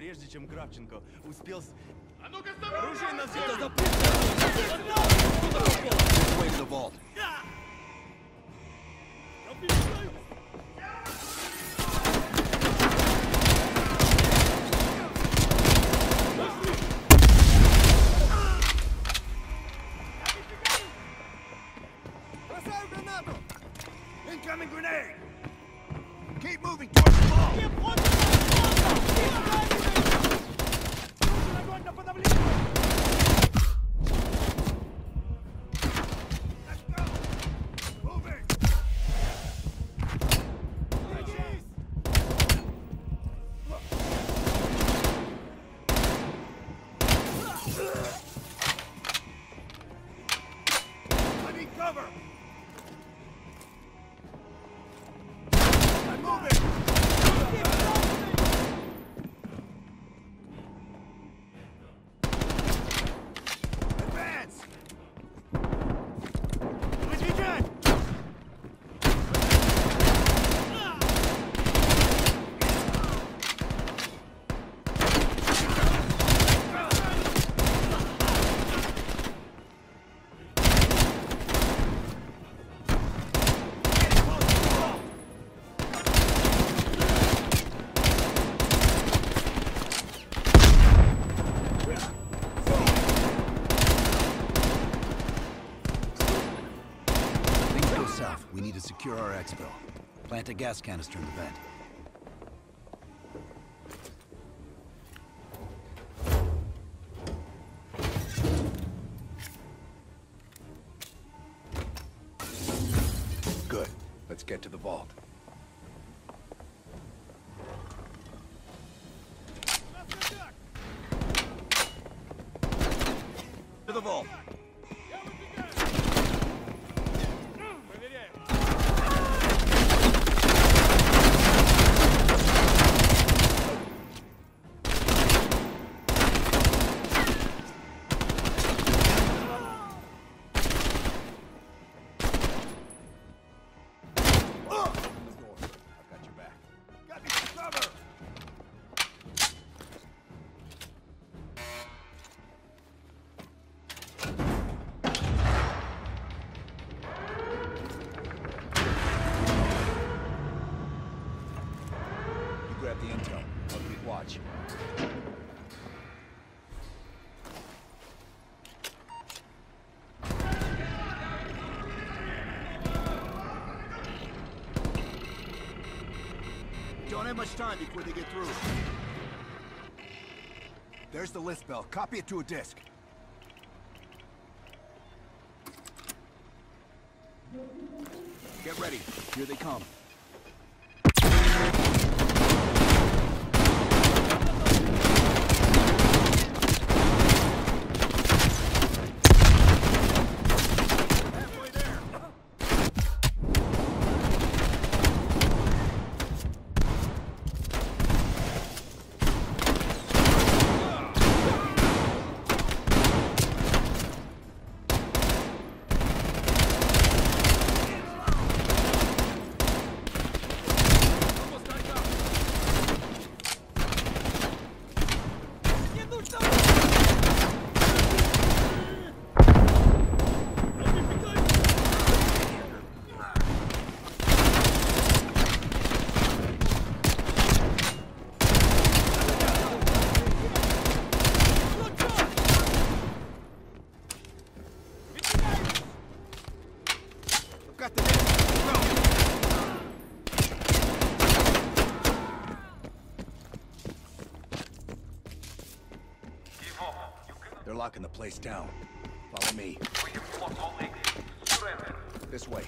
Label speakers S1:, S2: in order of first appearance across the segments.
S1: прежде чем Кравченко успел... с-
S2: А ну-ка,
S1: Оружие на землю!
S3: This secure our exfil. Plant a gas canister in the vent.
S2: Good. Let's get to the vault. Time before they get through. There's the list bell. Copy it to a disk. Get ready. Here they come. Halfway there. I've got the disk. Go. They're locking the place down. Follow me. This way.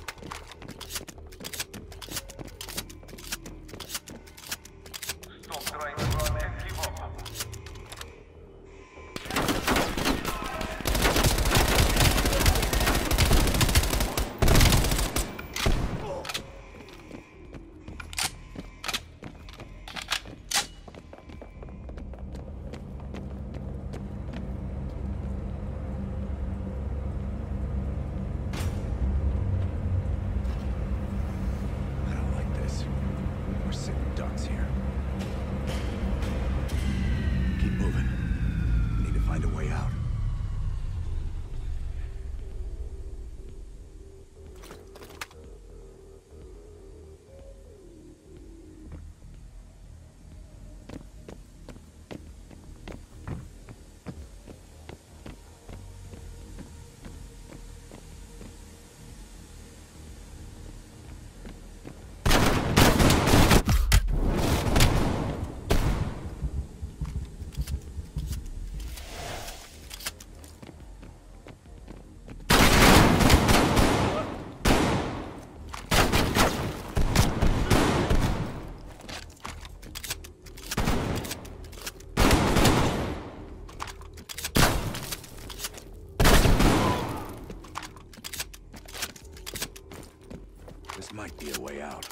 S2: This might be
S4: a way out.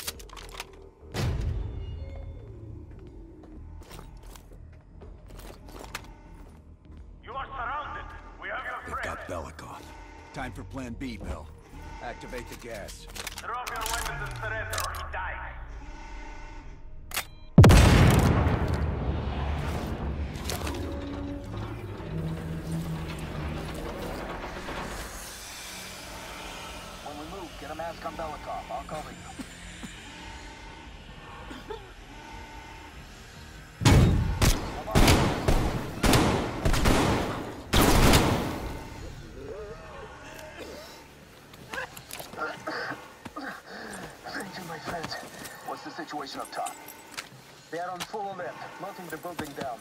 S4: You are surrounded. We have
S5: your They've friend. got Belikov. Time for Plan B, Bell. Activate the gas. Drop your weapons and surrender, up top. They are on full alert, melting the building down.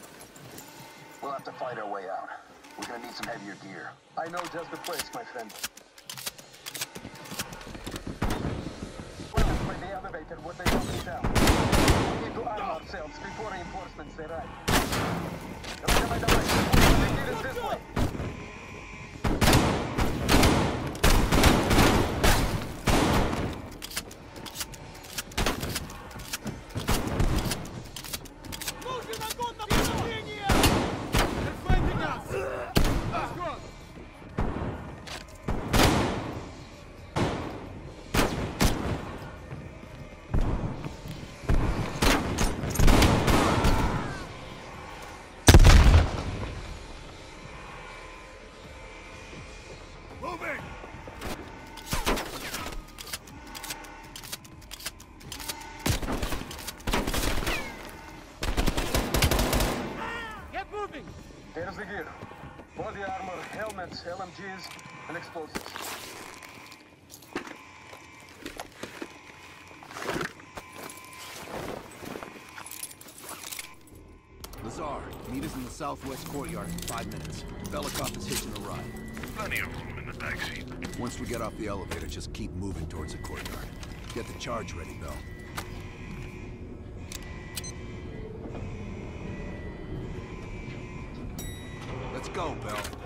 S5: We'll have to fight our way out. We're gonna need some heavier gear. I know just the place, my friend. Well, by the elevator, what they took me down. We need to arm ourselves before reinforcements arrive. Right. They did it this way! There's the gear. Body armor, helmets, LMGs, and explosives.
S2: Lazar, meet us in the southwest courtyard in five minutes. Belikov is hitching a ride.
S4: Plenty of room in the backseat.
S2: Once we get off the elevator, just keep moving towards the courtyard. Get the charge ready, Bell. Go, Bell.